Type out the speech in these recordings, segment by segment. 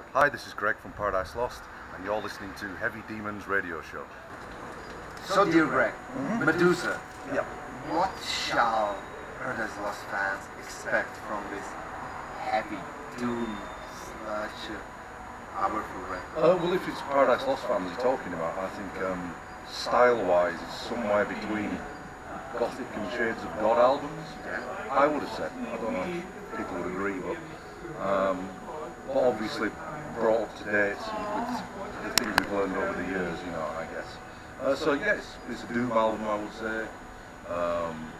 But hi, this is Greg from Paradise Lost, and you're listening to Heavy Demons Radio Show. So, dear Greg, Medusa, Yep. what shall Paradise Lost fans expect from this heavy doom slash powerful record? Uh, well, if it's Paradise Lost fans you're talking about, I think um, style-wise it's somewhere between Gothic and Shades of God albums. I would have said. I don't know if people would agree, but um, but obviously brought up to date with the things we've learned over the years, you know, I guess. Uh, so yes, it's a doom album, I would say. Um,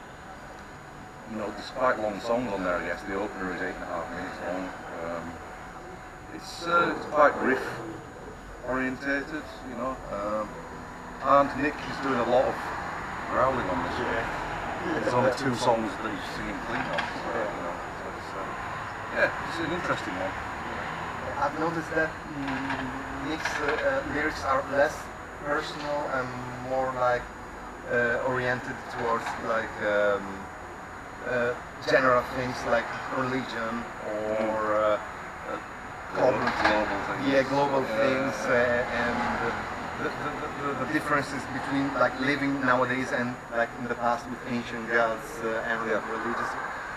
you know, there's quite long songs on there, I guess. The opener is eight and a half minutes long. Um, it's, uh, it's quite riff orientated, you know. Um, and Nick is doing a lot of growling on this one. There's only two songs that he's singing clean on. So, you know, so it's, uh, yeah, it's an interesting one. I've noticed that Nick's uh, lyrics are less personal and more like uh, oriented towards like um, uh, general things like religion or uh, uh, Global, things. yeah, global things uh, and the, the, the, the differences between like living nowadays and like in the past with ancient gods uh, and Yeah. religious.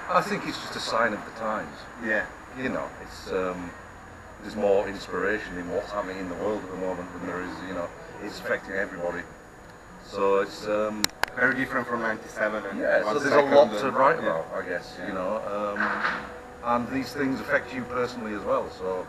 I think it's just a sign of the times. Yeah. You know, it's um, there's more inspiration in what's happening in the world at the moment than there is. You know, it's affecting everybody. So it's um, Very different from 97 and yeah. So there's a lot to write yeah. about, I guess. You know, um, and these things affect you personally as well. So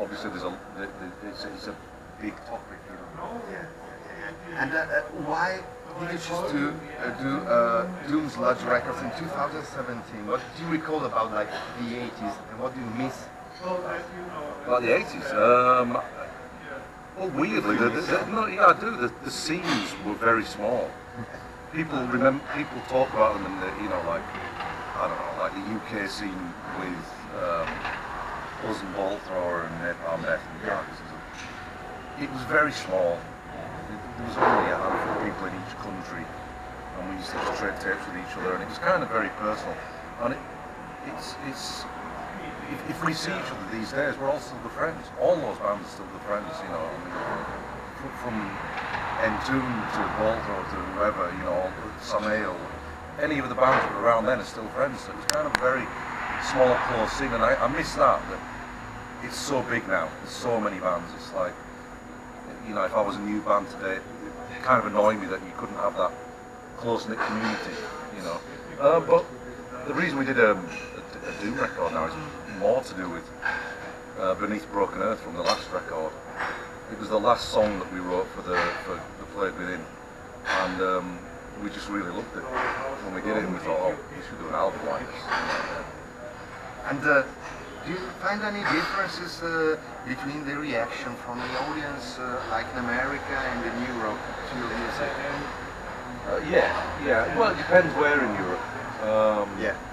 obviously there's a the- the- it's, it's a big topic. You know. Yeah. And uh, uh, why did you choose to uh, do uh, Doom Sludge Records in 2017? What do you recall about like the 80s and what do you miss? About the 80s. Um, well, weirdly, the, the, no, yeah, I do. The, the scenes were very small. People remember. People talk about them, in the, you know, like I don't know, like the UK scene with um, us and Bolt Thrower and Napalm Death and Carcasses. It was very small. There was only a handful of people in each country, and we used to trade tapes with each other, and it was kind of very personal. And it, it's it's if, if we see each other these days, we're all still good friends. All those bands are still good friends, you know. From Entombed to Walter to whoever, you know, Samael, any of the bands that were around then are still friends. So it was kind of a very small, close scene, and I, I miss that. It's so big now. There's so many bands. It's like, you know, if I was a new band today, it kind of annoyed me that you couldn't have that close knit community, you know. Uh, but the reason we did a, a, a Doom record now is more to do with uh, Beneath Broken Earth from the last record. It was the last song that we wrote for the for the Plague Within, and um, we just really loved it. When we did it, we thought, oh, we should do an album like this. And uh, do you find any differences uh, between the reaction from the audience, uh, like in America and in Europe, to your music? Uh, yeah, yeah. Well, it depends where in Europe. Um, Okay.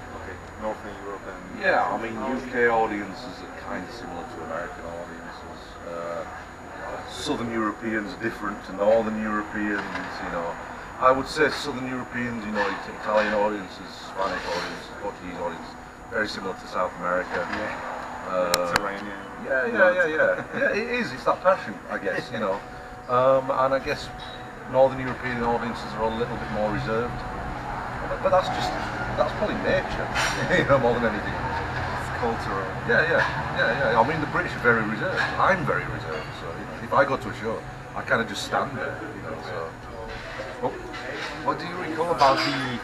Northern Europe and Yeah, I mean UK audiences are kind of similar to American audiences. Uh, Southern Europeans are different to Northern Europeans. You know, I would say Southern Europeans, you know, Italian audiences, Spanish audiences, Portuguese audiences, very similar to South America. yeah, Uh, Mediterranean. yeah, yeah, yeah, yeah. Yeah, it is. It's that passion, I guess. You know, um, and I guess Northern European audiences are a little bit more reserved. But that's just that's probably nature, you know, more than anything. else. It's cultural. Yeah, yeah, yeah, yeah. I mean, the British are very reserved. I'm very reserved. So you know, if I go to a show, I kind of just stand there. You know, so. Oh, What do you recall about the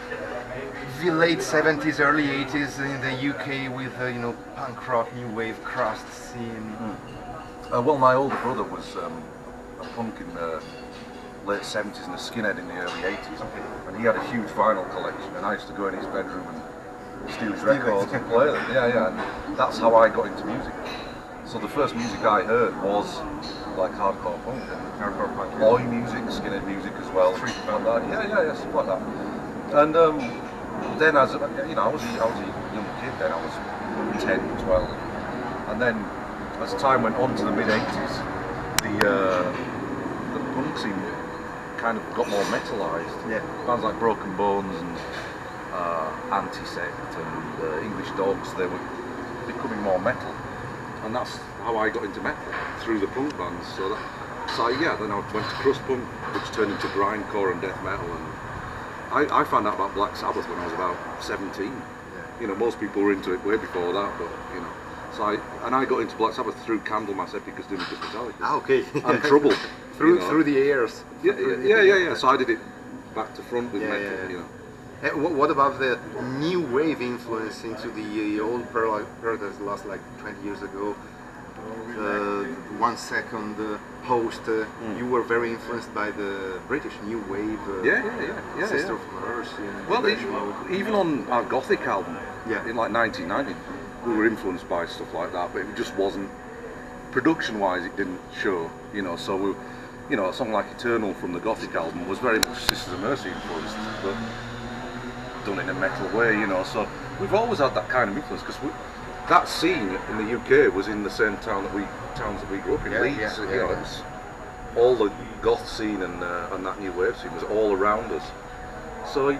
the late 70s, early 80s in the UK with uh, you know punk rock, new wave, crust scene? Uh, well, my older brother was um, a punk in the late 70s and a skinhead in the early 80s. And he had a huge vinyl collection, and I used to go in his bedroom and steal his records and play them. Yeah, yeah, and that's how I got into music. So the first music I heard was like hardcore punk Hardcore punk. Oi music, skinhead music as well. Street like that. Yeah, yeah, yeah, stuff like that. And um, then as a, you know, I was a, I was a young kid then. I was 10, 12, and then as time went on to the mid 80s, the uh, the punk scene kind of got more metalized. Yeah. Bands like Broken Bones and uh, Antisect and uh, English Dogs, they were becoming more metal. and that's how I got into metal through the punk bands. So that, so yeah, then I went to crust punk, which turned into grindcore and death metal, and I, I found out about Black Sabbath when I was about 17. You know, most people were into it way before that, but you know. So I and I got into Black Sabbath through Candlemass Epicus Doomicus Metallicus. Ah, okay. And Trouble. through you know. through the ears. Yeah, yeah, yeah, yeah. So I did it back to front with Yeah, metal, yeah, yeah. you know. Eh, what about the new wave influence into the old Paradise Lost like 20 years ago? Uh, one second uh, post, uh, you were very influenced by the British new wave. Uh. Yeah, yeah, yeah, yeah, Sister yeah. of Mercy. Well, even, even on our Gothic album, Yeah. in like 1990, we were influenced by stuff like that, but it just wasn't production-wise. It didn't show, you know. So we, you know, a song like Eternal from the Gothic album was very much Sisters of Mercy influenced, but done in a metal way, you know. So we've always had that kind of influence because that scene in the UK was in the same town that we towns that we grew up in, Yeah, Leeds. yeah, you yeah, know, yeah. all the goth scene and uh, and that new wave scene was all around us. So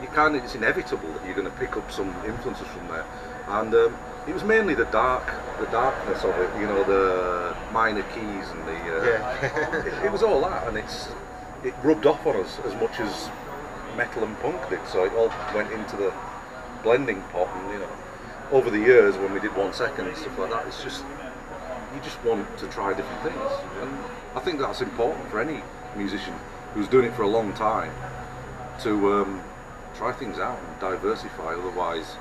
you, kind of it's inevitable that you're going to pick up some influences from there, and um, it was mainly the dark, the darkness of it. You know, the minor keys and the. Uh, Yeah. it, it was all that, and it's it rubbed off on us as much as metal and punk did. So it all went into the blending pot, and you know, over the years when we did one second and stuff like that, it's just you just want to try different things, and I think that's important for any musician who's doing it for a long time to um, try things out and diversify. Otherwise,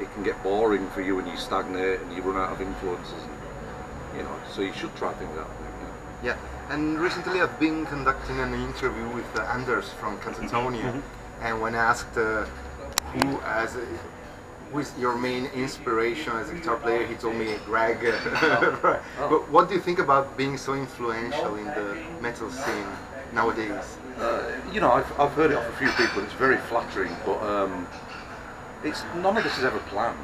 it can get boring for you and you stagnate and you run out of influences. And, you know, so you should try things out. you know. Yeah, and recently I've been conducting an interview with uh, Anders from Katatonia, Mm-hmm. and when I asked uh, who as a, who is your main inspiration as a guitar player, he told me Greg. Right. But what do you think about being so influential in the metal scene nowadays? Uh, you know, I've, I've heard it off a few people. It's very flattering, but um, it's none of this is ever planned.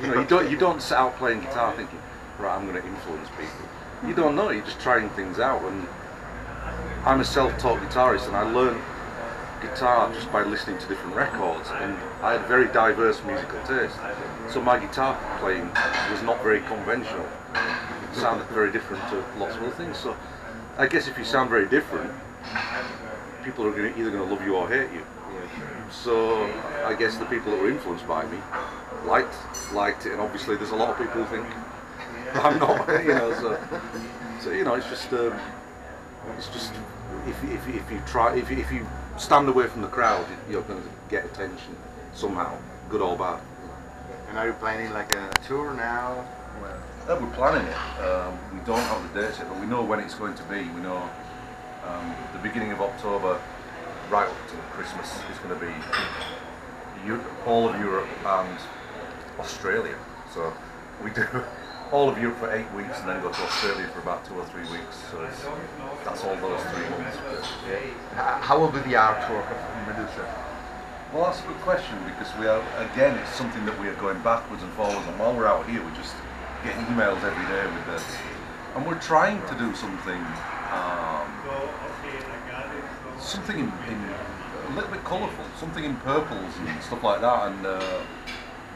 You know, you don't you don't set out playing guitar thinking, right, I'm going to influence people. You don't know. You're just trying things out. And I'm a self-taught guitarist, and I learned guitar just by listening to different records. And I had very diverse musical taste. So my guitar playing was not very conventional. It sounded very different to lots of other things. So I guess if you sound very different, people are gonna, either going to love you or hate you. So I guess the people that were influenced by me liked liked it, and obviously there's a lot of people who think I'm not, you know. So, so you know, it's just um, it's just if, if, if you try if, you- if you stand away from the crowd, you're going to get attention somehow, good or bad. And are you planning like a tour now? Uh, we're planning it. Um, we don't have the dates yet, but we know when it's going to be. We know um, the beginning of October, right up to Christmas, is going to be all of Europe and Australia. So we do all of Europe for eight weeks and then go to Australia for about two or three weeks. So it's, that's all those three months. But, H- How will be the artwork of Medusa? well, that's a good question because we are again, it's something that we are going backwards and forwards. And while we're out here, we're just getting emails every day with this, and we're trying to do something, um, something in, in a little bit colourful, something in purples and stuff like that, and uh,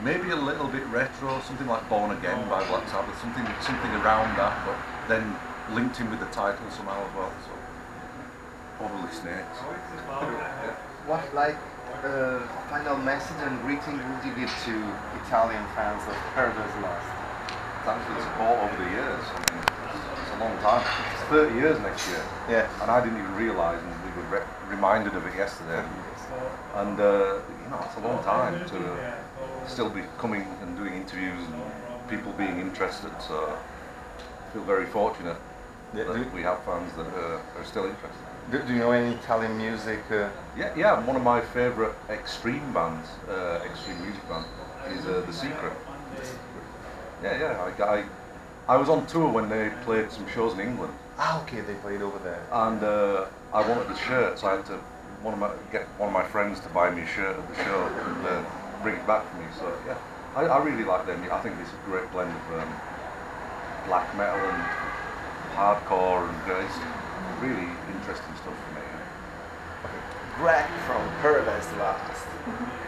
maybe a little bit retro, something like Born Again by Black Sabbath, something something around that, but then linked in with the title somehow as well. So probably snakes. Yeah. What like uh, final message and greeting would you give to Italian fans of Paradise Lost? thanks for the support over the years. I mean, a long time. It's 30 years next year, Yeah. and I didn't even realise, and we were re- reminded of it yesterday. And uh, you know, it's a long time to still be coming and doing interviews and people being interested. So I feel very fortunate Yeah, that we have fans that uh, are still interested. Do, do you know any Italian music? Uh, Yeah, yeah. One of my favourite extreme bands, uh, extreme music band, is uh, The Secret. Yeah, yeah. I, I, I was on tour when they played some shows in England, ah, okay, they played over there. and uh, I wanted the shirt, so I had to one of my get one of my friends to buy me a shirt at the show and uh, bring it back for me. So yeah, I, I really like them. I think it's a great blend of um, black metal and hardcore, and uh, it's really interesting stuff for me. Greg from Paradise Lost.